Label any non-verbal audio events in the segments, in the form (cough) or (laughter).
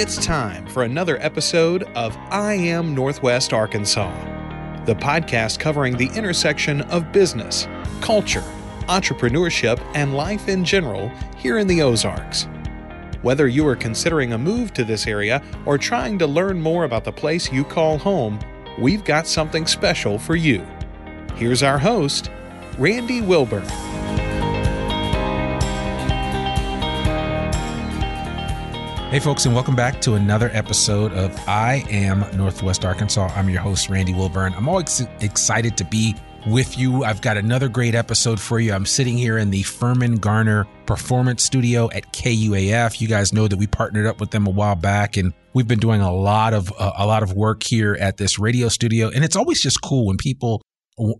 It's time for another episode of I Am Northwest Arkansas, the podcast covering the intersection of business, culture, entrepreneurship, and life in general here in the Ozarks. Whether you are considering a move to this area or trying to learn more about the place you call home, we've got something special for you. Here's our host, Randy Wilburn. Hey, folks, and welcome back to another episode of I Am Northwest Arkansas. I'm your host, Randy Wilburn. I'm always excited to be with you. I've got another great episode for you. I'm sitting here in the Furman Garner Performance Studio at KUAF. You guys know that we partnered up with them a while back, and we've been doing a lot of uh, a lot of work here at this radio studio. And it's always just cool when people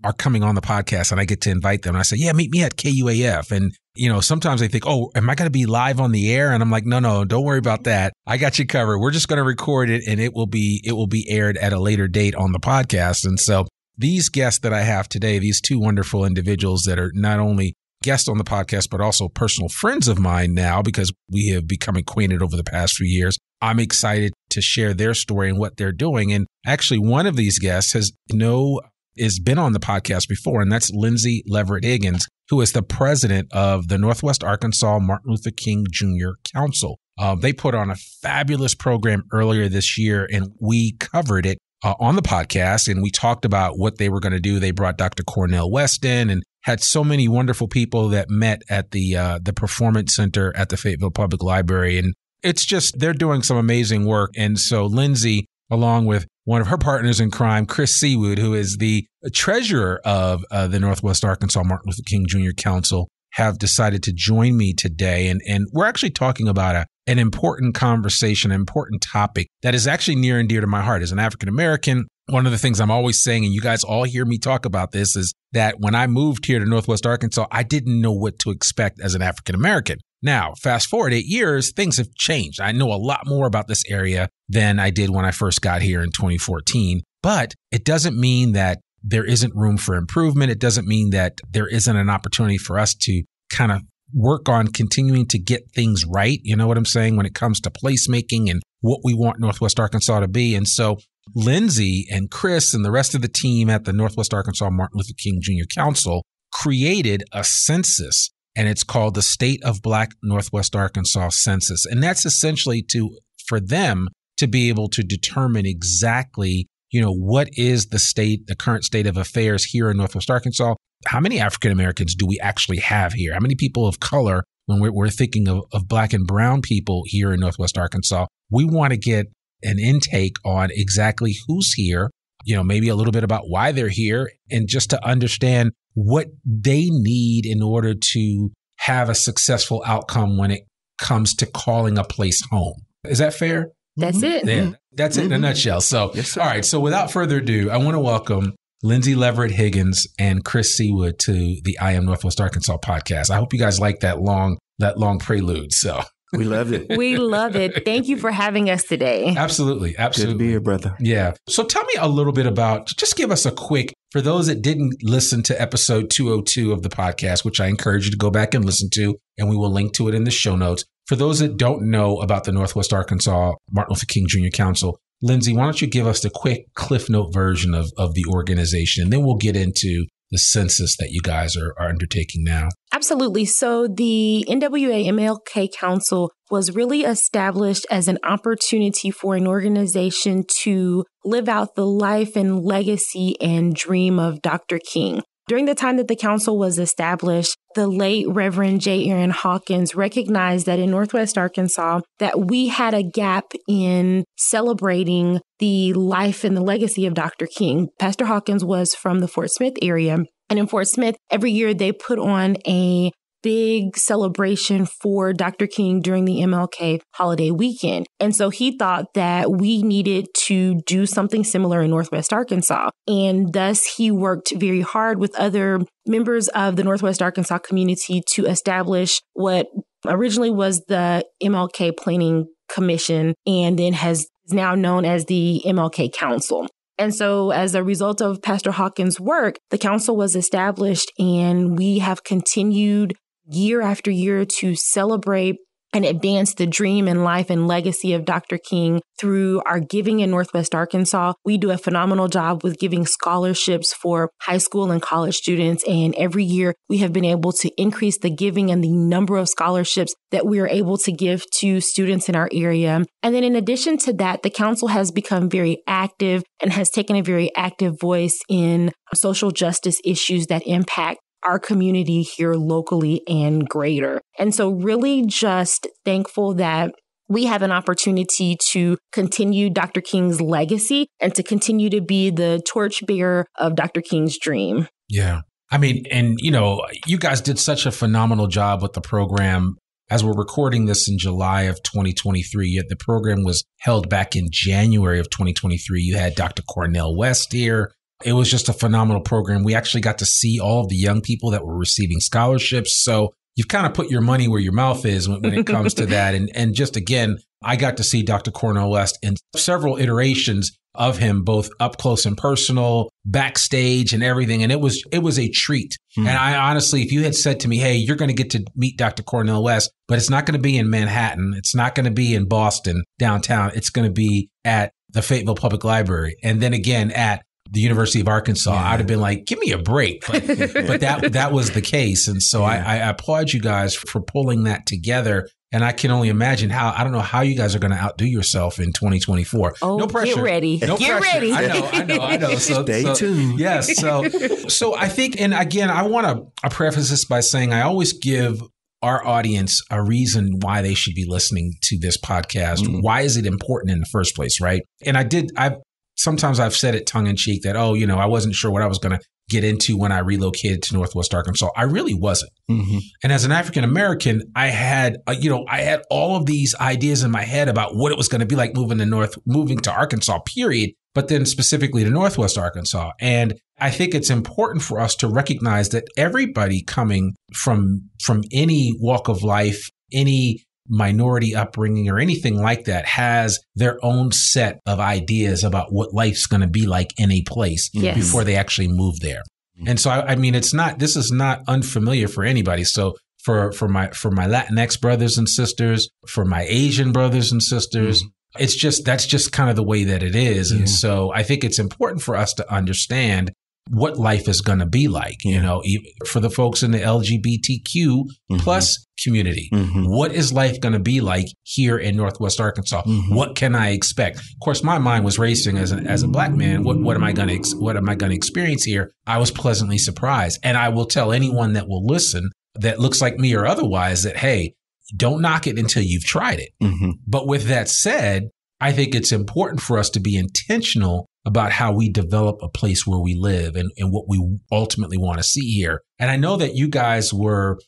are coming on the podcast and I get to invite them. And I say, yeah, meet me at KUAF. And, you know, sometimes they think, oh, am I going to be live on the air? And I'm like, no, no, don't worry about that. I got you covered. We're just going to record it and it will be, it will be aired at a later date on the podcast. And so these guests that I have today, these two wonderful individuals that are not only guests on the podcast, but also personal friends of mine now because we have become acquainted over the past few years. I'm excited to share their story and what they're doing. And actually, one of these guests has no is been on the podcast before, and that's Lindsey Leverett Higgins, who is the president of the Northwest Arkansas Martin Luther King Jr. Council. Uh, they put on a fabulous program earlier this year, and we covered it uh, on the podcast and we talked about what they were going to do. They brought Dr. Cornel West in and had so many wonderful people that met at the uh, the performance center at the Fayetteville Public Library, and it's just they're doing some amazing work. And so Lindsey, along with one of her partners in crime, Chris Seawood, who is the treasurer of uh, the Northwest Arkansas Martin Luther King Jr. Council, have decided to join me today. And, and we're actually talking about a, an important conversation, an important topic that is actually near and dear to my heart. As an African American, one of the things I'm always saying, and you guys all hear me talk about this, is that when I moved here to Northwest Arkansas, I didn't know what to expect as an African American. Now, fast forward eight years, things have changed. I know a lot more about this area than I did when I first got here in 2014, but it doesn't mean that there isn't room for improvement. It doesn't mean that there isn't an opportunity for us to kind of work on continuing to get things right. You know what I'm saying? When it comes to placemaking and what we want Northwest Arkansas to be. And so Lindsey and Chris and the rest of the team at the Northwest Arkansas Martin Luther King Jr. Council created a census and it's called the State of Black Northwest Arkansas Census. And that's essentially to, for them to be able to determine exactly you know, what is the state, the current state of affairs here in Northwest Arkansas? How many African Americans do we actually have here? How many people of color, when we're, we're thinking of, of black and brown people here in Northwest Arkansas, we want to get an intake on exactly who's here, you know, maybe a little bit about why they're here and just to understand what they need in order to have a successful outcome when it comes to calling a place home. Is that fair? That's it. Yeah, that's it in a mm-hmm. nutshell. So, yes, all right. So, without further ado, I want to welcome Lindsey Leverett Higgins and Chris Seawood to the I Am Northwest Arkansas podcast. I hope you guys like that long that long prelude. So. We love it. we love it. Thank you for having us today. Absolutely. Absolutely. Good to be here, brother. Yeah. So tell me a little bit about, just give us a quick, for those that didn't listen to episode 202 of the podcast, which I encourage you to go back and listen to, and we will link to it in the show notes. For those that don't know about the Northwest Arkansas Martin Luther King Jr. Council, Lindsey, why don't you give us the quick Cliff Note version of, of the organization, and then we'll get into the census that you guys are, are undertaking now? Absolutely. So the NWA MLK Council was really established as an opportunity for an organization to live out the life and legacy and dream of Dr. King. During the time that the council was established, the late Reverend J. Aaron Hawkins recognized that in Northwest Arkansas that we had a gap in celebrating the life and the legacy of Dr. King. Pastor Hawkins was from the Fort Smith area. And in Fort Smith, every year they put on a big celebration for Dr. King during the MLK holiday weekend. And so he thought that we needed to do something similar in Northwest Arkansas. And thus he worked very hard with other members of the Northwest Arkansas community to establish what originally was the MLK Planning Commission and then has now known as the MLK Council. And so, as a result of Pastor Hawkins' work, the council was established and we have continued year after year to celebrate and advance the dream and life and legacy of Dr. King through our giving in Northwest Arkansas. We do a phenomenal job with giving scholarships for high school and college students. And every year we have been able to increase the giving and the number of scholarships that we are able to give to students in our area. And then in addition to that, the council has become very active and has taken a very active voice in social justice issues that impact our community here locally and greater. And so really just thankful that we have an opportunity to continue Dr. King's legacy and to continue to be the torchbearer of Dr. King's dream. Yeah. I mean, and you know, you guys did such a phenomenal job with the program. As we're recording this in July of 2023, yet the program was held back in January of 2023. You had Dr. Cornel West here. It was just a phenomenal program. We actually got to see all of the young people that were receiving scholarships. So you've kind of put your money where your mouth is when, when it comes to that. And and just again, I got to see Dr. Cornel West in several iterations of him, both up close and personal, backstage and everything. And it was it was a treat. Mm. And I honestly, if you had said to me, hey, you're going to get to meet Dr. Cornel West, but it's not going to be in Manhattan. It's not going to be in Boston downtown. It's going to be at the Fayetteville Public Library. And then again at the University of Arkansas, yeah. I'd have been like, "Give me a break," but, (laughs) but that that was the case, and so yeah. I, I, applaud you guys for pulling that together. And I can only imagine how I don't know how you guys are going to outdo yourself in 2024. Oh, no pressure. Get ready. No get pressure. ready. I know. I know. I know. (laughs) So, Stay so, tuned. Yes. So, so I think, and again, I want to preface this by saying I always give our audience a reason why they should be listening to this podcast. Mm-hmm. Why is it important in the first place, right? And I did I sometimes I've said it tongue in cheek that, oh, you know, I wasn't sure what I was going to get into when I relocated to Northwest Arkansas. I really wasn't. Mm-hmm. And as an African American, I had, uh, you know, I had all of these ideas in my head about what it was going to be like moving to North, moving to Arkansas, period. But then specifically to Northwest Arkansas. And I think it's important for us to recognize that everybody coming from, from any walk of life, any minority upbringing or anything like that has their own set of ideas about what life's going to be like in a place yes. before they actually move there. Mm-hmm. And so, I, I, mean, it's not, this is not unfamiliar for anybody. So for, for my, for my Latinx brothers and sisters, for my Asian brothers and sisters, mm-hmm. it's just, that's just kind of the way that it is. Yeah. And so I think it's important for us to understand what life is going to be like, you know, for the folks in the LGBTQ mm-hmm. plus community. Mm-hmm. What is life going to be like here in Northwest Arkansas? Mm-hmm. What can I expect? Of course, my mind was racing as a, as a black man. What, what am I going to, ex- what am I going to experience here? I was pleasantly surprised. And I will tell anyone that will listen that looks like me or otherwise that, Hey, don't knock it until you've tried it. Mm-hmm. But with that said, I think it's important for us to be intentional about how we develop a place where we live and, and what we ultimately want to see here. And I know that you guys were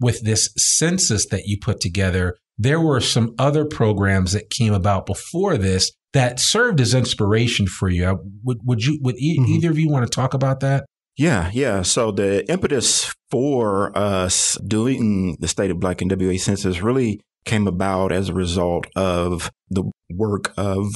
with this census that you put together, there were some other programs that came about before this that served as inspiration for you. Would, would you, would e- mm-hmm. either of you want to talk about that? Yeah, yeah. So the impetus for us doing the state of black NWA census really came about as a result of the work of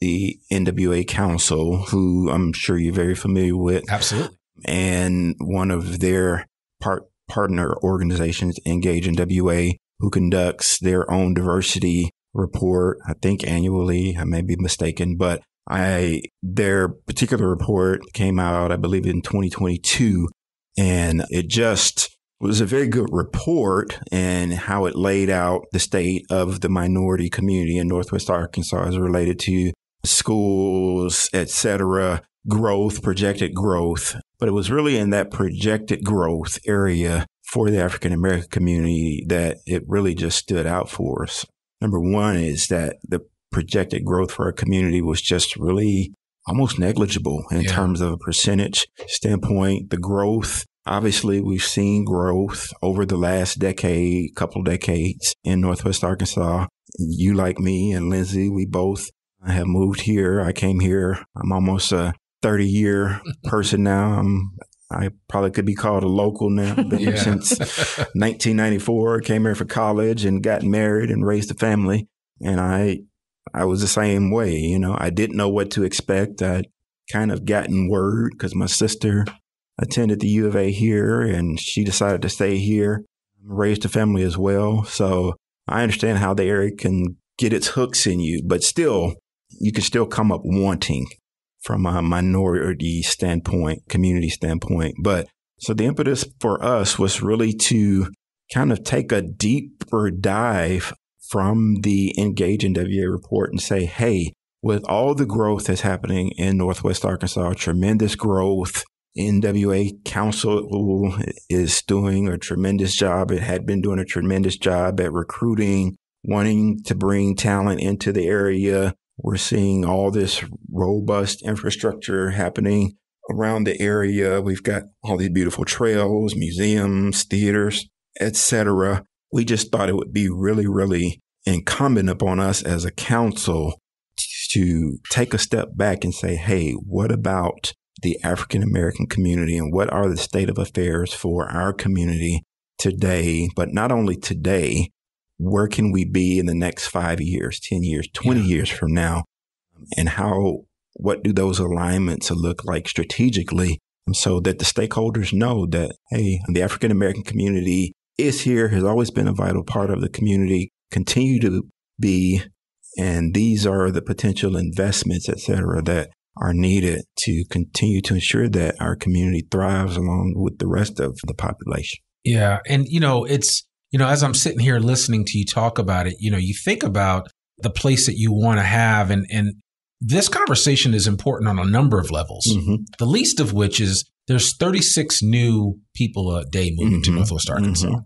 the NWA Council, who I'm sure you're very familiar with. Absolutely. And one of their part partner organizations, Engage NWA, who conducts their own diversity report, I think annually. I may be mistaken, but I, their particular report came out, I believe in 2022 and it just was a very good report and how it laid out the state of the minority community in Northwest Arkansas as related to schools, etc., growth, projected growth. But it was really in that projected growth area for the African American community that it really just stood out for us. Number one is that the projected growth for our community was just really almost negligible in yeah. terms of a percentage standpoint. The growth, obviously, we've seen growth over the last decade, couple decades in Northwest Arkansas. You, like me, and Lindsey, we both I have moved here. I came here. I'm almost a 30 year (laughs) person now. I'm I probably could be called a local now. Been yeah. (laughs) since (laughs) 1994. Came here for college and got married and raised a family. And I, I was the same way. You know, I didn't know what to expect. I kind of gotten word because my sister attended the U of A here and she decided to stay here. Raised a family as well. So I understand how the area can get its hooks in you, but still, you can still come up wanting from a minority standpoint, community standpoint. But so the impetus for us was really to kind of take a deeper dive from the Engage NWA report and say, hey, with all the growth that's happening in Northwest Arkansas, tremendous growth, NWA Council is doing a tremendous job. It had been doing a tremendous job at recruiting, wanting to bring talent into the area. We're seeing all this robust infrastructure happening around the area. We've got all these beautiful trails, museums, theaters, etc. We just thought it would be really, really incumbent upon us as a council to take a step back and say, hey, what about the African American community and what are the state of affairs for our community today? But not only today, where can we be in the next five years, 10 years, 20 yeah. years from now? And how, what do those alignments look like strategically um, so that the stakeholders know that, hey, the African American community is here, has always been a vital part of the community, continue to be, and these are the potential investments, et cetera, that are needed to continue to ensure that our community thrives along with the rest of the population. Yeah. And, you know, it's, you know, as I'm sitting here listening to you talk about it, you know, you think about the place that you want to have and, and this conversation is important on a number of levels. Mm-hmm. The least of which is there's 36 new people a day moving mm-hmm. to Northwest Arkansas. Mm-hmm.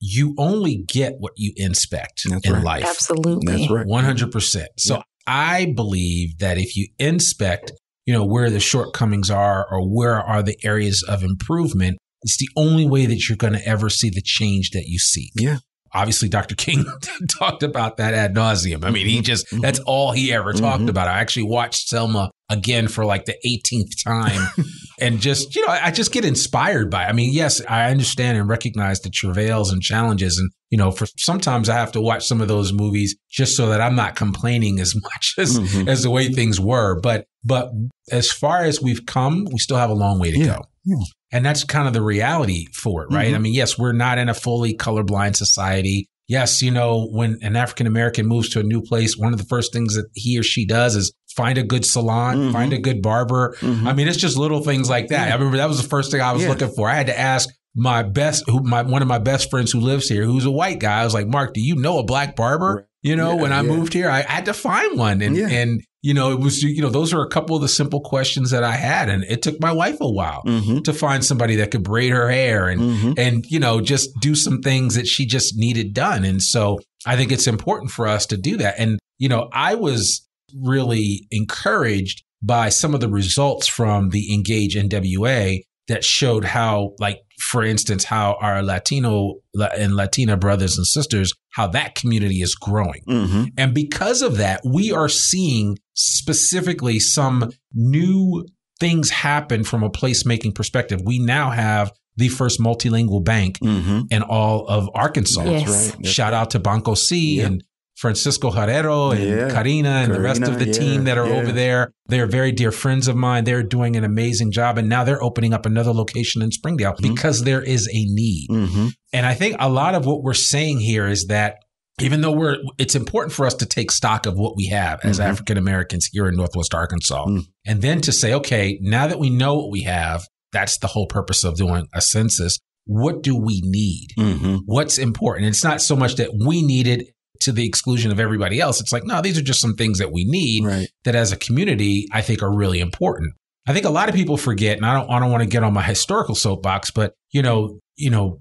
You only get what you inspect That's in right. life. Absolutely. That's right. 100%. So yeah. I believe that if you inspect, you know, where the shortcomings are or where are the areas of improvement, it's the only way that you're going to ever see the change that you seek. Yeah. Obviously, Dr. King (laughs) talked about that ad nauseum. I mean, he mm-hmm. just, mm-hmm. that's all he ever talked mm-hmm. about. I actually watched Selma again for like the 18th time (laughs) and just, you know, I just get inspired by it. I mean, yes, I understand and recognize the travails and challenges. And, you know, for sometimes I have to watch some of those movies just so that I'm not complaining as (laughs) much as, mm-hmm. as the way things were. But, but as far as we've come, we still have a long way to yeah. go. Yeah. And that's kind of the reality for it, right? Mm-hmm. I mean, yes, we're not in a fully colorblind society. Yes, you know, when an African American moves to a new place, one of the first things that he or she does is find a good salon, mm-hmm. find a good barber. Mm-hmm. I mean, it's just little things like that. Yeah. I remember that was the first thing I was yeah. looking for. I had to ask my best, who my one of my best friends who lives here, who's a white guy. I was like, Mark, do you know a black barber? You know, yeah, when I moved here, I, had to find one, and and you know, it was, you know, those are a couple of the simple questions that I had. And it took my wife a while mm-hmm. to find somebody that could braid her hair and, mm-hmm. and, you know, just do some things that she just needed done. And so I think it's important for us to do that. And, you know, I was really encouraged by some of the results from the Engage NWA that showed how, like, for instance, how our Latino and Latina brothers and sisters, how that community is growing. Mm-hmm. And because of that, we are seeing specifically some new things happen from a placemaking perspective. We now have the first multilingual bank mm-hmm. in all of Arkansas. Yes. Right. Shout out to Banco C yep. and Francisco Herrero and yeah. Karina and Karina, the rest of the yeah, team that are yeah. over there. They're very dear friends of mine. They're doing an amazing job. And now they're opening up another location in Springdale mm-hmm. because there is a need. Mm-hmm. And I think a lot of what we're saying here is that even though we're, it's important for us to take stock of what we have as mm-hmm. African Americans here in Northwest Arkansas. Mm. And then to say, okay, now that we know what we have, that's the whole purpose of doing a census what do we need? Mm-hmm. What's important? It's not so much that we need it to the exclusion of everybody else. It's like, no, these are just some things that we need right. that as a community, I think are really important. I think a lot of people forget, and I don't, I don't want to get on my historical soapbox, but you know, you know,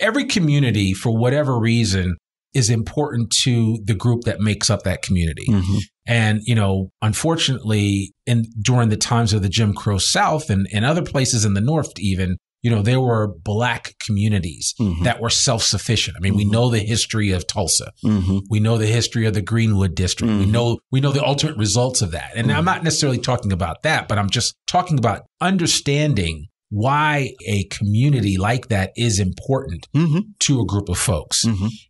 every community for whatever reason is important to the group that makes up that community. Mm-hmm. And, you know, unfortunately, in during the times of the Jim Crow South and, and other places in the North, even, you know, there were black communities mm-hmm. that were self sufficient. I mean, mm-hmm. we know the history of Tulsa. Mm-hmm. We know the history of the Greenwood district. We mm-hmm. know, we know the ultimate results of that. And I'm mm-hmm. not necessarily talking about that, but I'm just talking about understanding why a community like that is important mm-hmm. to a group of folks.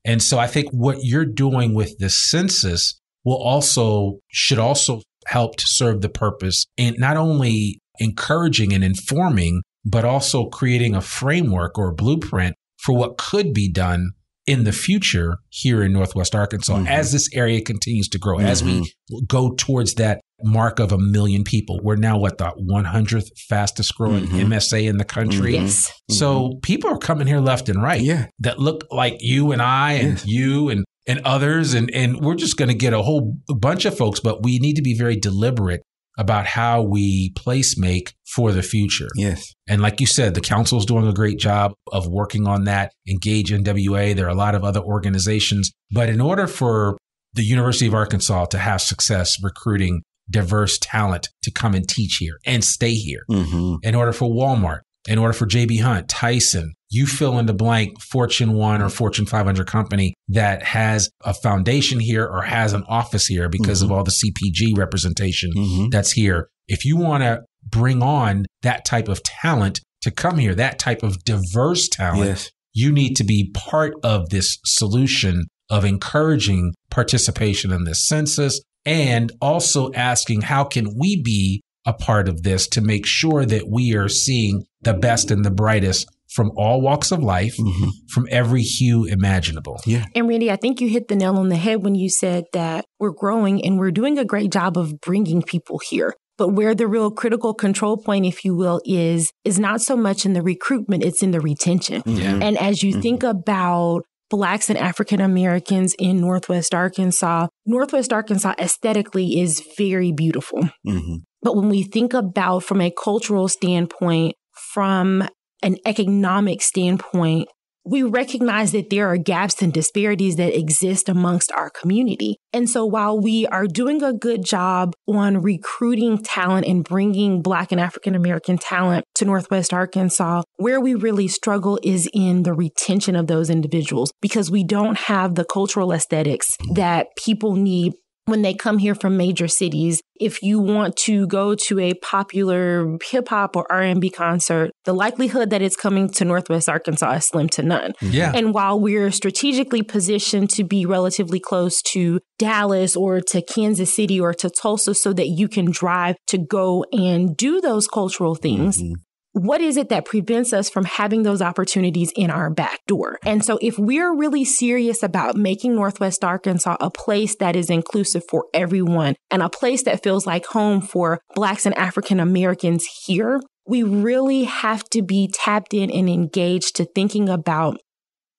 And so I think what you're doing with the census will also, should also help to serve the purpose in not only encouraging and informing but also creating a framework or a blueprint for what could be done in the future here in Northwest Arkansas Mhm. as this area continues to grow, as we go towards that mark of a million people. We're now what the 100th fastest growing Mhm. MSA in the country. Mhm. Yes. So people are coming here left and right Yeah. that look like you and I and Yes. you and and others and and we're just going to get a whole bunch of folks but we need to be very deliberate about how we place make for the future. Yes. And like you said, the council is doing a great job of working on that. Engage NWA. There are a lot of other organizations. But in order for the University of Arkansas to have success recruiting diverse talent to come and teach here and stay here, hmm in order for Walmart, in order for JB Hunt, Tyson, you fill in the blank Fortune 1 or Fortune 500 company that has a foundation here or has an office here because of all the CPG representation hmm that's here. If you want to bring on that type of talent to come here, that type of diverse talent, Yes. you need to be part of this solution of encouraging participation in this census and also asking how can we be a part of this to make sure that we are seeing the best and the brightest from all walks of life, hmm from every hue imaginable. Yeah. And Randy, I think you hit the nail on the head when you said that we're growing and we're doing a great job of bringing people here. But where the real critical control point, if you will, is, is not so much in the recruitment, it's in the retention. Yeah. And as you Mhm. think about Blacks and African Americans in Northwest Arkansas, Northwest Arkansas aesthetically is very beautiful. hmm But when we think about from a cultural standpoint, from an economic standpoint, we recognize that there are gaps and disparities that exist amongst our community. And so while we are doing a good job on recruiting talent and bringing Black and African American talent to Northwest Arkansas, where we really struggle is in the retention of those individuals because we don't have the cultural aesthetics that people need when they come here from major cities if you want to go to a popular hip hop or R&B concert the likelihood that it's coming to Northwest Arkansas is slim to none Yeah. and while we're strategically positioned to be relatively close to Dallas or to Kansas City or to Tulsa so that you can drive to go and do those cultural things Mhm. What is it that prevents us from having those opportunities in our back door? And so if we're really serious about making Northwest Arkansas a place that is inclusive for everyone and a place that feels like home for Blacks and African Americans here, we really have to be tapped in and engaged to thinking about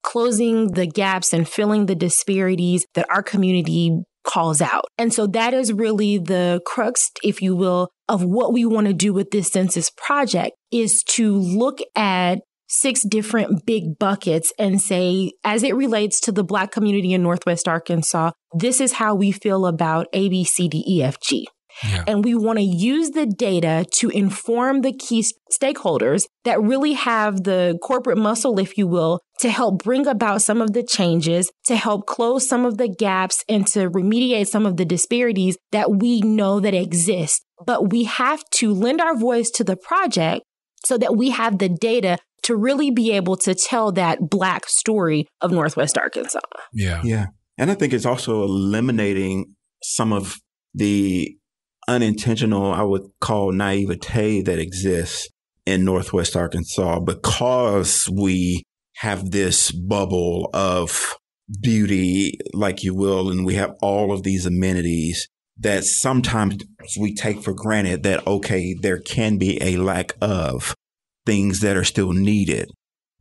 closing the gaps and filling the disparities that our community calls out. And so that is really the crux, if you will, of what we want to do with this census project is to look at six different big buckets and say, as it relates to the Black community in Northwest Arkansas, this is how we feel about A, B, C, D, E, F, G. Yeah. And we want to use the data to inform the key s- stakeholders that really have the corporate muscle, if you will, to help bring about some of the changes, to help close some of the gaps and to remediate some of the disparities that we know that exist. But we have to lend our voice to the project so that we have the data to really be able to tell that Black story of Northwest Arkansas. Yeah. Yeah. And I think it's also eliminating some of the unintentional, I would call naivete that exists in Northwest Arkansas because we have this bubble of beauty, like you will, and we have all of these amenities that sometimes we take for granted that, okay, there can be a lack of things that are still needed,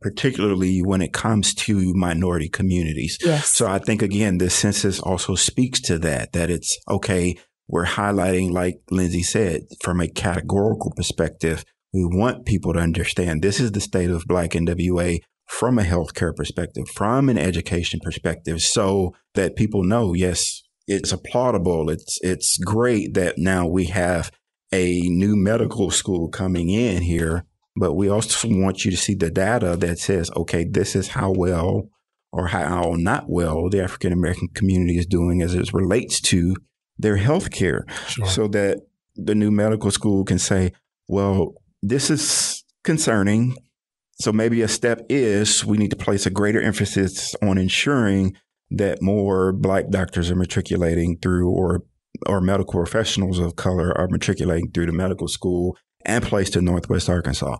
particularly when it comes to minority communities. Yes. So I think again, the census also speaks to that, that it's okay. We're highlighting, like Lindsey said, from a categorical perspective. We want people to understand this is the state of Black NWA from a healthcare perspective, from an education perspective, so that people know, yes, it's applaudable. It's, it's great that now we have a new medical school coming in here, but we also want you to see the data that says, okay, this is how well or how not well the African American community is doing as it relates to their health care. Sure. So that the new medical school can say, well, this is concerning. So maybe a step is we need to place a greater emphasis on ensuring that more black doctors are matriculating through or or medical professionals of color are matriculating through the medical school and placed in Northwest Arkansas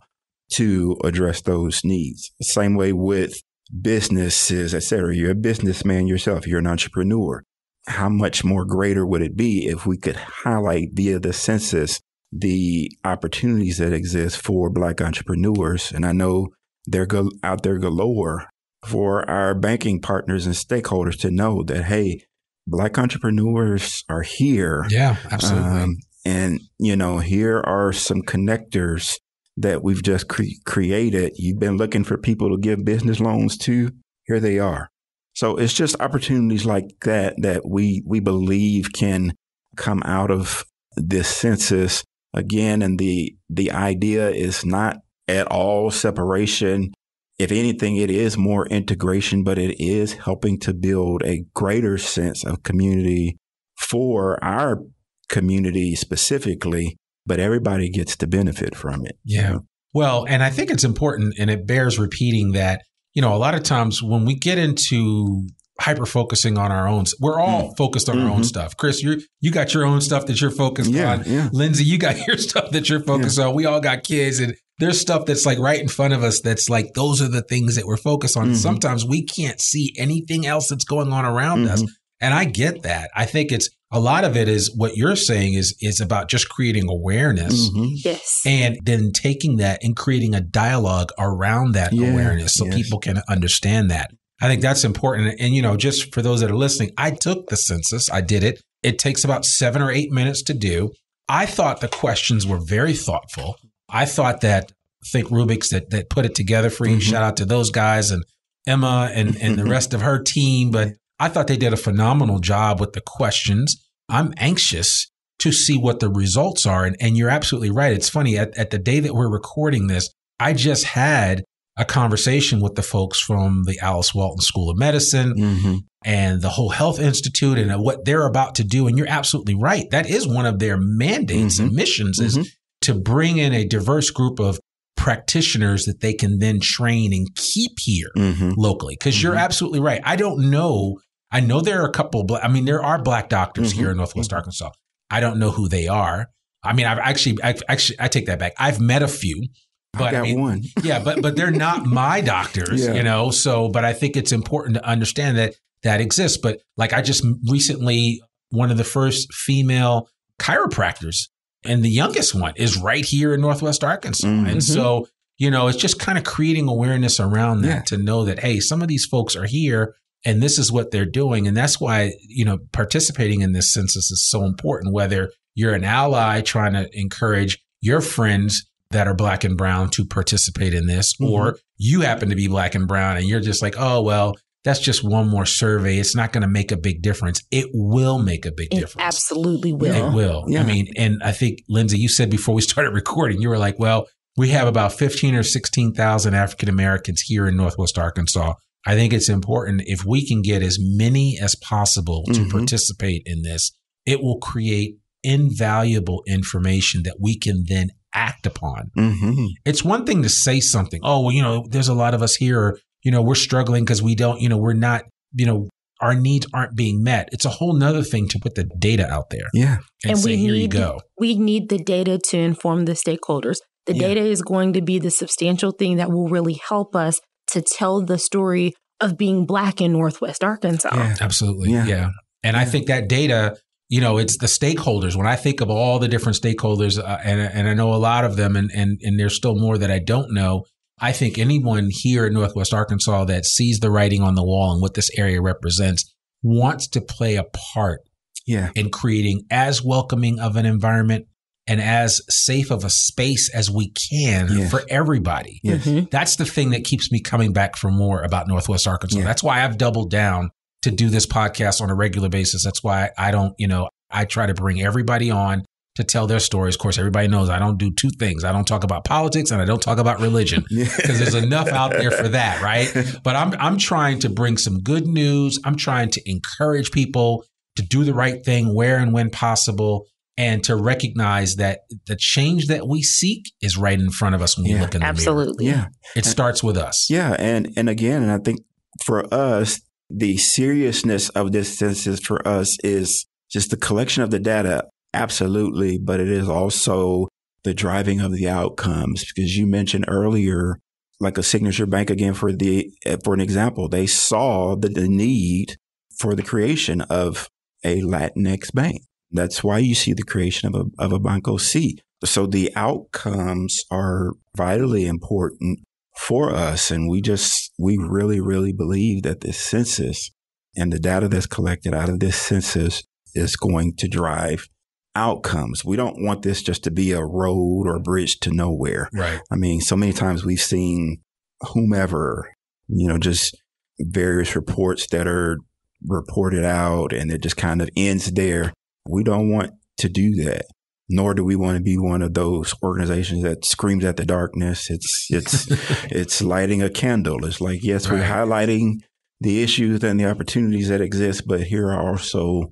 to address those needs. Same way with businesses, et cetera. You're a businessman yourself. You're an entrepreneur. How much more greater would it be if we could highlight via the census the opportunities that exist for Black entrepreneurs? And I know they're go- out there galore for our banking partners and stakeholders to know that, hey, Black entrepreneurs are here. Yeah, absolutely. Um, and, you know, here are some connectors that we've just cre- created. You've been looking for people to give business loans to. Here they are. So it's just opportunities like that that we, we believe can come out of this census again. And the, the idea is not at all separation. If anything, it is more integration, but it is helping to build a greater sense of community for our community specifically, but everybody gets to benefit from it. Yeah. Well, and I think it's important and it bears repeating that, you know, a lot of times when we get into hyper focusing on our own. We're all mm. focused on mm-hmm. our own mm-hmm. stuff. Chris, you you got your own stuff that you're focused yeah, on. Yeah. Lindsey, you got (laughs) your stuff that you're focused yeah. on. We all got kids and there's stuff that's like right in front of us that's like those are the things that we're focused on. Mm-hmm. Sometimes we can't see anything else that's going on around mm-hmm. us. And I get that. I think it's a lot of it is what you're saying is is about just creating awareness. Mm-hmm. Yes. And then taking that and creating a dialogue around that yeah, awareness so yes. people can understand that. I think that's important. And, you know, just for those that are listening, I took the census, I did it. It takes about seven or eight minutes to do. I thought the questions were very thoughtful. I thought that Think Rubix that, that put it together for you. Mm-hmm. Shout out to those guys and Emma and, and the (laughs) rest of her team. But I thought they did a phenomenal job with the questions. I'm anxious to see what the results are. And, and you're absolutely right. It's funny, at, at the day that we're recording this, I just had a conversation with the folks from the Alice Walton School of Medicine mm-hmm. and the whole Health Institute and what they're about to do. And you're absolutely right. That is one of their mandates mm-hmm. and missions mm-hmm. is to bring in a diverse group of practitioners that they can then train and keep here mm-hmm. locally. Because you're mm-hmm. absolutely right. I don't know. I know there are a couple. Black, I mean, there are black doctors here in Northwest Arkansas. I don't know who they are. I mean, I've actually, I've actually, I take that back. I've met a few. But I, I mean, one. (laughs) yeah, but but they're not my (laughs) doctors, yeah. you know. So, but I think it's important to understand that that exists. But like I just recently, one of the first female chiropractors, and the youngest one is right here in Northwest Arkansas, mm-hmm. and so you know, it's just kind of creating awareness around that yeah. to know that hey, some of these folks are here. And this is what they're doing. And that's why, you know, participating in this census is so important, whether you're an ally trying to encourage your friends that are black and brown to participate in this, mm-hmm. or you happen to be black and brown and you're just like, oh, well, that's just one more survey. It's not going to make a big difference. It will make a big it difference. Absolutely will. It will. Yeah. I mean, and I think, Lindsey, you said before we (laughs) started recording, you were like, well, we have about 15 or 16,000 African Americans here in Northwest Arkansas. I think it's important if we can get as many as possible to mm-hmm. participate in this, it will create invaluable information that we can then act upon. Mm-hmm. It's one thing to say something. Oh, well, you know, there's a lot of us here, you know, we're struggling because we don't, you know, we're not, you know, our needs aren't being met. It's a whole nother thing to put the data out there. Yeah. And, and say, we here need, you go. We need the data to inform the stakeholders. The yeah. data is going to be the substantial thing that will really help us to tell the story of being black in Northwest Arkansas. Yeah, absolutely. Yeah. yeah. And I think that data you know, it's the stakeholders. When I think of all the different stakeholders, uh, and, and I know a lot of them, and, and, and there's still more that I don't know. I think anyone here in Northwest Arkansas that sees the writing on the wall and what this area represents wants to play a part yeah. in creating as welcoming of an environment and as safe of a space as we can yeah. for everybody. Yes. Mm-hmm. That's the thing that keeps me coming back for more about Northwest Arkansas. Yeah. That's why I've doubled down to do this podcast on a regular basis. That's why I don't, you know, I try to bring everybody on to tell their stories. Of course, everybody knows I don't do two things. I don't talk about politics and I don't talk about religion (laughs) because there's enough out there for that, right? (laughs) But I'm I'm trying to bring some good news. I'm trying to encourage people to do the right thing where and when possible and to recognize that the change that we seek is right in front of us when yeah. we look in the Absolutely. mirror. Absolutely. Yeah. It starts with us. Yeah, and and again, and I think for us the seriousness of this census for us is just the collection of the data, absolutely, but it is also the driving of the outcomes because you mentioned earlier, like a signature bank again for the eh, for an example, they saw the, the need for the creation of a Latinx bank. That's why you see the creation of a of a Banco C. So the outcomes are vitally important for us, and we just we really really believe that this census and the data that's collected out of this census is going to drive outcomes. We don't want this just to be a road or a bridge to nowhere. Right. I mean, so many times we've seen whomever, you know, just various reports that are reported out and it just kind of ends there. We don't want to do that. Nor do we want to be one of those organizations that screams at the darkness. It's it's (laughs) it's lighting a candle. It's like yes, right. we're highlighting the issues and the opportunities that exist, but here are also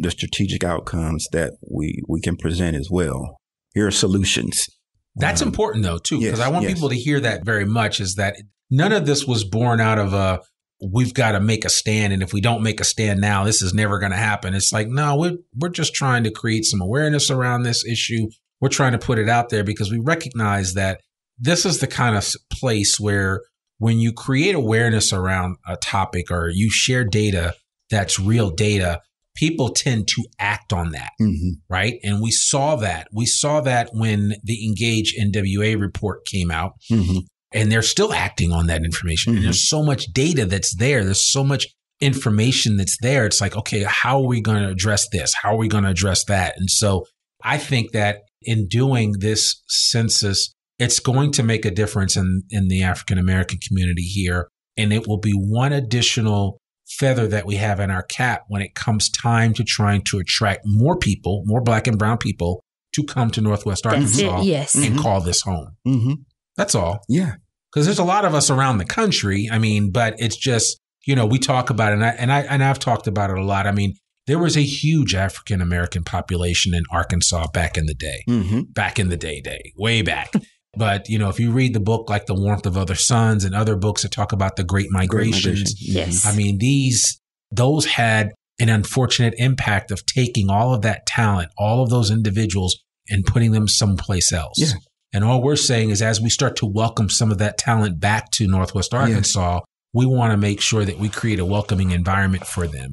the strategic outcomes that we we can present as well. Here are solutions. That's um, important though too, because yes, I want yes. people to hear that very much. Is that none of this was born out of a we've got to make a stand, and if we don't make a stand now, this is never going to happen. It's like no, we're we're just trying to create some awareness around this issue. We're trying to put it out there because we recognize that this is the kind of place where when you create awareness around a topic or you share data that's real data, people tend to act on that, mm-hmm. right? And we saw that. We saw that when the Engage NWA report came out. Mm-hmm. And they're still acting on that information. Mm-hmm. And there's so much data that's there. There's so much information that's there. It's like, okay, how are we going to address this? How are we going to address that? And so I think that in doing this census, it's going to make a difference in, in the African American community here. And it will be one additional feather that we have in our cap when it comes time to trying to attract more people, more black and brown people to come to Northwest Arkansas yes. and mm-hmm. call this home. Mm-hmm. That's all. Yeah. Because there's a lot of us around the country. I mean, but it's just, you know, we talk about it and I, and I, and I've talked about it a lot. I mean, there was a huge African American population in Arkansas back in the day, mm-hmm. back in the day, day, way back. (laughs) But you know, if you read the book like The Warmth of Other Suns and other books that talk about the Great Migrations, Great Migration. Mm-hmm. yes, I mean these those had an unfortunate impact of taking all of that talent, all of those individuals, and putting them someplace else. Yeah. And all we're saying is, as we start to welcome some of that talent back to Northwest Arkansas, we want to make sure that we create a welcoming environment for them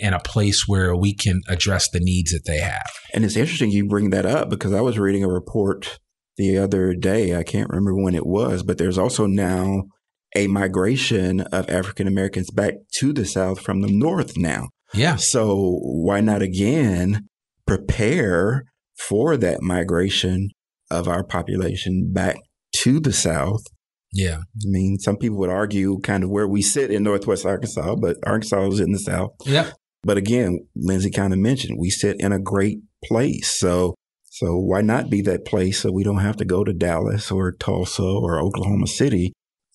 and a place where we can address the needs that they have. And it's interesting you bring that up because I was reading a report the other day. I can't remember when it was, but there's also now a migration of African Americans back to the South from the North now. Yeah. So why not again prepare for that migration of our population back to the South? Yeah. I mean, some people would argue kind of where we sit in Northwest Arkansas, but Arkansas is in the South. Yeah. But again, Lindsey kind of mentioned we sit in a great place. So so why not be that place so we don't have to go to Dallas or Tulsa or Oklahoma City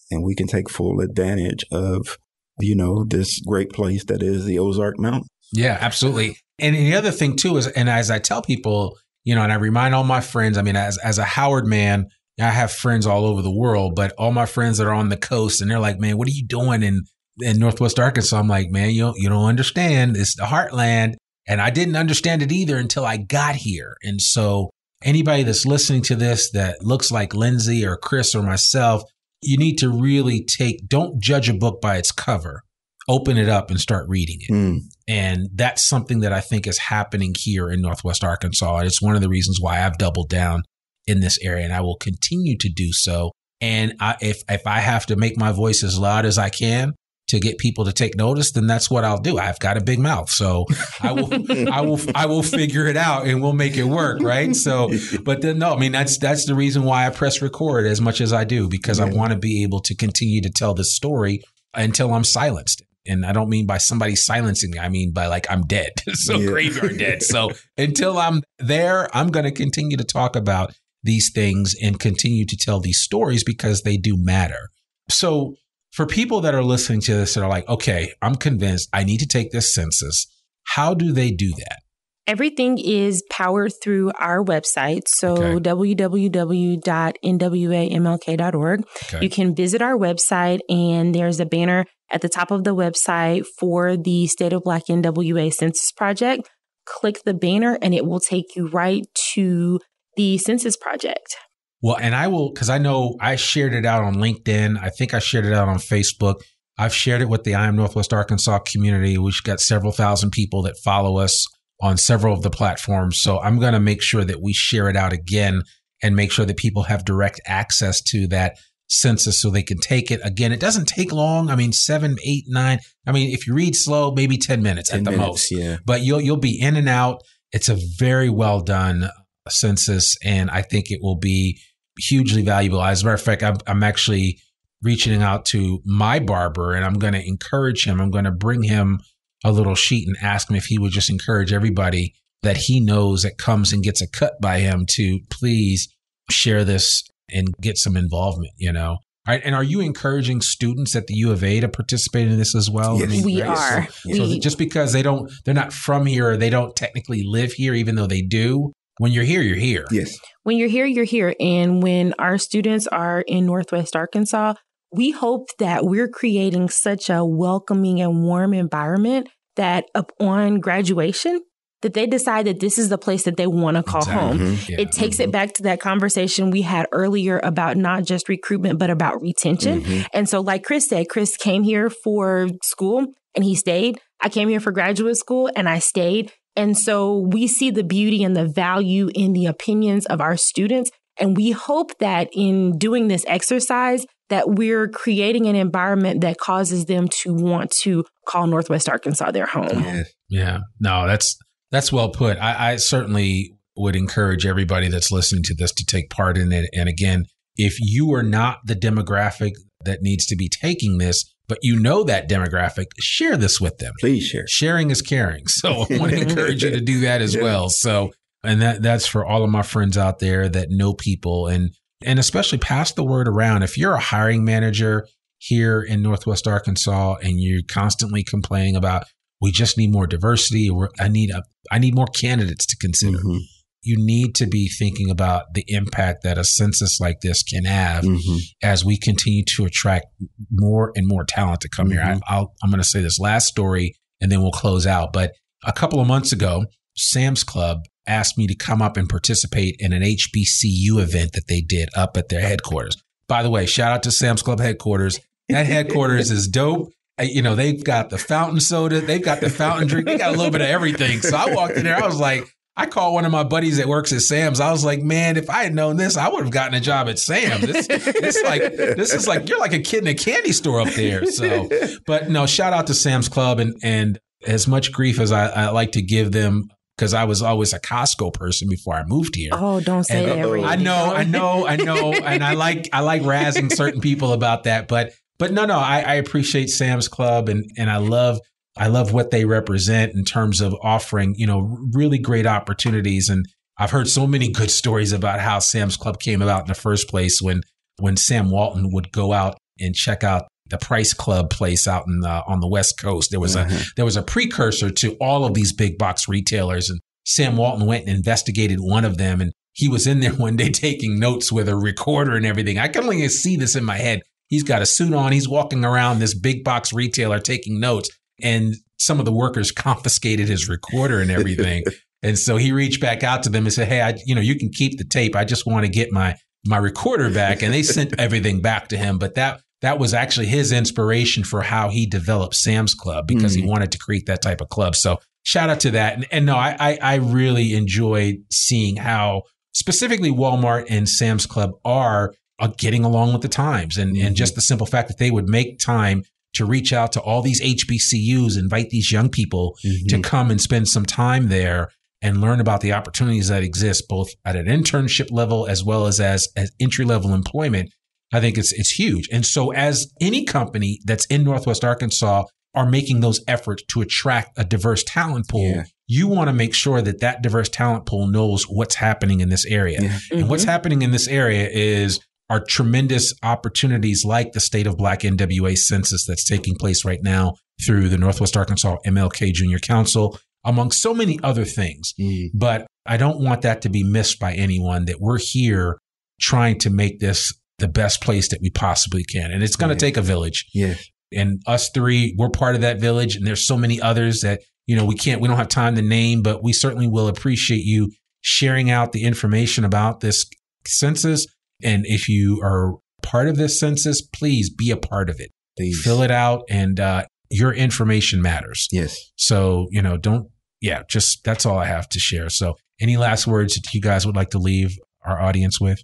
and we can take full advantage of, you know, this great place that is the Ozark Mountains. Yeah, absolutely. And the other thing too is, and as I tell people, you know, and I remind all my friends, I mean, as, as a Howard man, I have friends all over the world, but all my friends that are on the coast and they're like, man, what are you doing in, in Northwest Arkansas? I'm like, man, you don't, you don't understand. It's the heartland. And I didn't understand it either until I got here. And so anybody that's listening to this that looks like Lindsey or Chris or myself, you need to really take, don't judge a book by its cover. Open it up and start reading it. Mm. And that's something that I think is happening here in Northwest Arkansas. And it's one of the reasons why I've doubled down in this area and I will continue to do so. And I, if, if I have to make my voice as loud as I can, to get people to take notice, then that's what I'll do. I've got a big mouth, so I will, (laughs) I will, I will figure it out, and we'll make it work, right? So, (laughs) but then no, I mean that's that's the reason why I press record as much as I do because. I want to be able to continue to tell this story until I'm silenced. And I don't mean by somebody silencing me. I mean by like I'm dead, (laughs) so yeah. graveyard dead. So until I'm there, I'm going to continue to talk about these things and continue to tell these stories because they do matter. So for people that are listening to this that are like, okay, I'm convinced I need to take this census, how do they do that? Everything is powered through our website. So okay. www.nwamlk.org. Okay. You can visit our website and there's a banner at the top of the website for the State of Black NWA Census Project. Click the banner and it will take you right to the census project. Well, and I will, because I know I shared it out on LinkedIn. I think I shared it out on Facebook. I've shared it with the I Am Northwest Arkansas community. We've got several thousand people that follow us on several of the platforms. So I'm going to make sure that we share it out again and make sure that people have direct access to that census so they can take it. Again, it doesn't take long. I mean, seven, eight, nine. I mean, if you read slow, maybe 10 minutes 10 at the minutes, most. Yeah. But you'll you'll be in and out. It's a very well done census, and I think it will be hugely valuable. As a matter of fact, I'm, I'm actually reaching out to my barber, and I'm going to encourage him. I'm going to bring him a little sheet and ask him if he would just encourage everybody that he knows that comes and gets a cut by him to please share this and get some involvement. You know. All right, and are you encouraging students at the U of A to participate in this as well? Yes. We Right. are. So- So We- that just because they don't, they're not from here, or they don't technically live here, even though they do. When you're here, you're here. Yes. when you're here, you're here. And when our students are in Northwest Arkansas, we hope that we're creating such a welcoming and warm environment that upon graduation, that they decide that this is the place that they want to call Exactly. home. Mhm. Yeah. It takes it back to that conversation we had earlier about not just recruitment, but about retention. Mhm. And so, like Chris said, Chris came here for school and he stayed. I came here for graduate school and I stayed. And so we see the beauty and the value in the opinions of our students. And we hope that in doing this exercise, that we're creating an environment that causes them to want to call Northwest Arkansas their home. Yes. Yeah. No, that's that's well put. I, I certainly would encourage everybody that's listening to this to take part in it. And again, if you are not the demographic that needs to be taking this, but you know that demographic, share this with them. Please share. sharing is caring. (laughs) So I want to encourage you to do that as (laughs) Yeah. well. So, and that that's for all of my friends out there that know people and and especially pass the word around. If you're a hiring manager here in Northwest Arkansas and you're constantly complaining about we just need more diversity or I need a I need more candidates to consider. Mhm. You need to be thinking about the impact that a census like this can have Mhm. as we continue to attract more and more talent to come Mhm. here. I, I'll, I'm going to say this last story and then we'll close out. But a couple of months ago, Sam's Club asked me to come up and participate in an HBCU event that they did up at their headquarters. By the way, shout out to Sam's Club headquarters. That headquarters is dope. Uh, You know, they've got the fountain soda, they've got the fountain drink, they got a little bit of everything. So I walked in there, I was like, I called one of my buddies that works at Sam's. I was like, man, if I had known this, I would have gotten a job at Sam's. This, it's like this is like you're like a kid in a candy store up there. So, but no, shout out to Sam's Club and and as much grief as I, I like to give them because I was always a Costco person before I moved here. Oh, don't say And- that. Uh-oh. I know, I know, I know, and I like I like razzing certain people about that, but but no, no, I, I appreciate Sam's Club and and I love I love what they represent in terms of offering you know really great opportunities, and I've heard so many good stories about how Sam's Club came about in the first place when when Sam Walton would go out and check out the Price Club place out in uh, on the West Coast. There was a Mhm. there was a precursor to all of these big box retailers and Sam Walton went and investigated one of them and he was in there (laughs) one day taking notes with a recorder and everything. I can only see this in my head. He's got a suit on, he's walking around this big box retailer taking notes and some of the workers (laughs) confiscated his recorder and everything. (laughs) and so he reached back out to them and said, "Hey, I, you know, you can keep the tape. I just want to get my my recorder back." And they sent (laughs) everything back to him, but that that was actually his inspiration for how he developed Sam's Club because he Mhm. wanted to create that type of club. So shout out to that. And, and no, I, I I really enjoyed seeing how specifically Walmart and Sam's Club are, are getting along with the times, and and Mhm. just the simple fact that they would make time to reach out to all these HBCUs, invite these young people to Mhm. come and spend some time there and learn about the opportunities that exist both at an internship level as well as as, as entry level employment i think it's it's huge and so as any company that's in northwest arkansas are making those efforts to attract a diverse talent pool Yeah. you want to make sure that that diverse talent pool knows what's happening in this area Yeah. and what's Mhm. happening in this area is are tremendous opportunities like the state of black NWA census that's taking place right now through the Northwest Arkansas MLK Junior Council, among so many other things. Mm. But I don't want that to be missed by anyone that we're here trying to make this the best place that we possibly can. And it's going to Yeah. take a village. Yes. And us three, we're part of that village. And there's so many others that, you know, we can't, we don't have time to name, but we certainly will appreciate you sharing out the information about this census And if you are part of this census, please be a part of it. Please. Fill it out and uh, your information matters. Yes. So, you know, don't, yeah, just that's all I have to share. So, any last words that you guys would like to leave our audience with?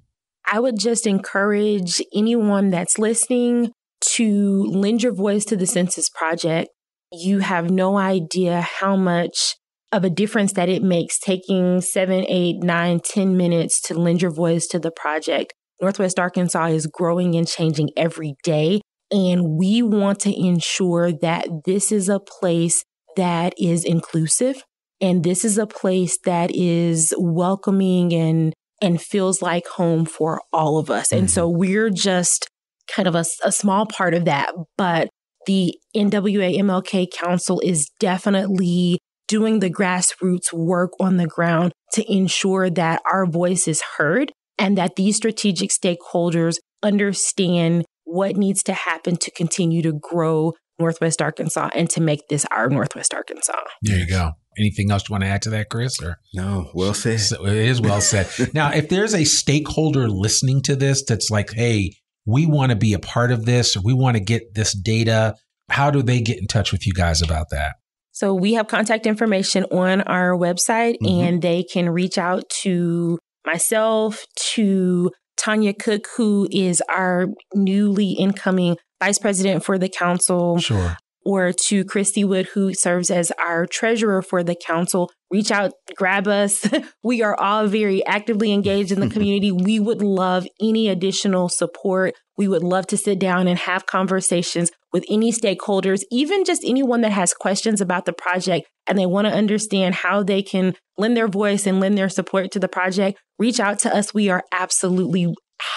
I would just encourage anyone that's listening to lend your voice to the Census Project. You have no idea how much of a difference that it makes taking seven, eight, nine, ten minutes to lend your voice to the project. Northwest Arkansas is growing and changing every day. And we want to ensure that this is a place that is inclusive and this is a place that is welcoming and and feels like home for all of us. Mm-hmm. And so we're just kind of a, a small part of that. But the NWA MLK Council is definitely doing the grassroots work on the ground to ensure that our voice is heard and that these strategic stakeholders understand what needs to happen to continue to grow Northwest Arkansas and to make this our Northwest Arkansas. There you go. Anything else you want to add to that, Chris? Or no, well said. So it is well said. (laughs) now, if there's a stakeholder listening to this that's like, "Hey, we want to be a part of this, or we want to get this data," how do they get in touch with you guys about that? So we have contact information on our website, mm-hmm. and they can reach out to myself, to Tanya Cook, who is our newly incoming vice president for the council. Sure or to Chris Seawood, who serves as our treasurer for the council, reach out, grab us. (laughs) we are all very actively engaged in the (laughs) community. We would love any additional support. We would love to sit down and have conversations with any stakeholders, even just anyone that has questions about the project and they want to understand how they can lend their voice and lend their support to the project. Reach out to us. We are absolutely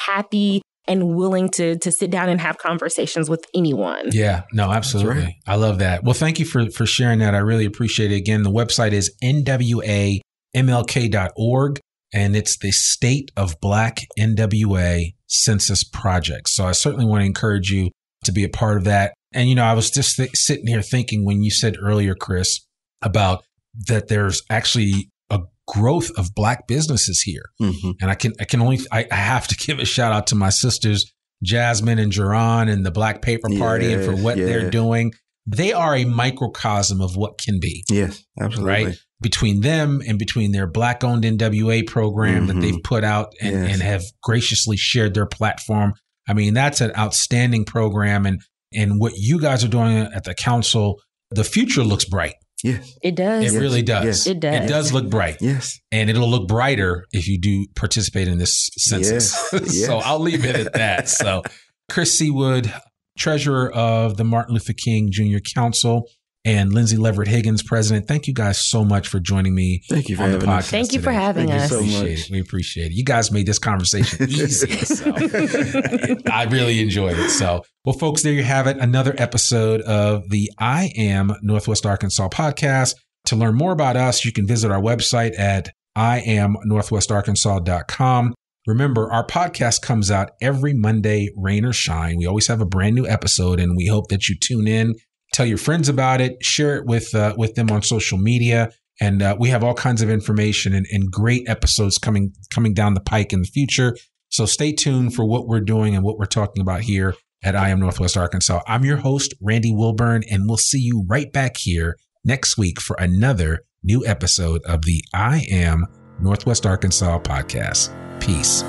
happy and willing to to sit down and have conversations with anyone. Yeah, no, absolutely. Right. I love that. Well, thank you for for sharing that. I really appreciate it. Again, the website is nwamlk.org and it's the State of Black NWA Census Project. So I certainly want to encourage you to be a part of that. And you know, I was just th- sitting here thinking when you said earlier, Chris, about that there's actually a growth of black businesses here. Mm-hmm. And I can, I can only, I, I, have to (laughs) give a shout out to my sisters, Jasmine and Jerron and the Black Paper Party and for what they're doing. They are a microcosm of what can be. Yes, absolutely. Right? Between them and between their black owned NWA program mm-hmm. that they've put out and, yes. and have graciously shared their platform. I mean, that's an outstanding program. And, and what you guys are doing at the council, the future looks bright. Yes. It does. It yes. really does. Yes. It does. It does look bright. Yes. And it'll look brighter if you do participate in this census. Yes. (laughs) so I'll leave it at that. So Chris Seawood, treasurer of the Martin Luther King Jr. Council, and Lindsey Leverett Higgins, president. Thank you guys so much for joining me. Thank you for having us. Thank you today. for having Thank us. so appreciate it. We appreciate it. You guys made this conversation (laughs) easy. so I really enjoyed it. So, well, folks, there you have it. Another episode of the I Am Northwest Arkansas podcast. To learn more about us, you can visit our website at iamnorthwestarkansas.com. Remember, our podcast comes out every Monday, rain or shine. We always have a brand new episode, and we hope that you tune in tell your friends about it, share it with uh, with them on social media, and uh, we have all kinds of information and, and great episodes coming coming down the pike in the future. So stay tuned for what we're doing and what we're talking about here at I Am Northwest Arkansas. I'm your host, Randy Wilburn, and we'll see you right back here next week for another new episode of the I Am Northwest Arkansas podcast. Peace.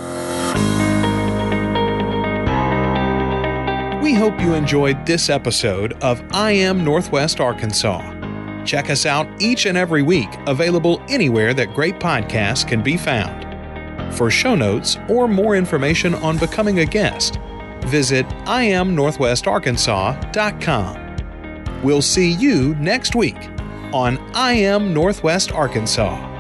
We hope you enjoyed this episode of I Am Northwest Arkansas. Check us out each and every week, available anywhere that great podcasts can be found. For show notes or more information on becoming a guest, visit iamnorthwestarkansas.com. We'll see you next week on I Am Northwest Arkansas.